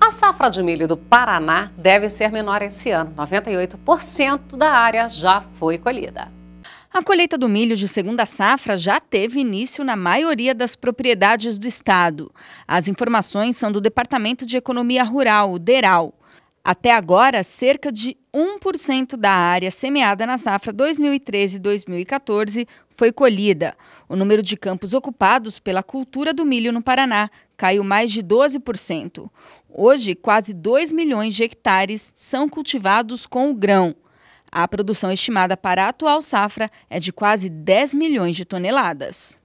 A safra de milho do Paraná deve ser menor esse ano. 98% da área já foi colhida. A colheita do milho de segunda safra já teve início na maioria das propriedades do estado. As informações são do Departamento de Economia Rural, o DERAL. Até agora, cerca de 1% da área semeada na safra 2013-2014 foi colhida. O número de campos ocupados pela cultura do milho no Paraná caiu mais de 12%. Hoje, quase 2 milhões de hectares são cultivados com o grão. A produção estimada para a atual safra é de quase 10 milhões de toneladas.